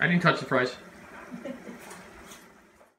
I didn't touch the fries.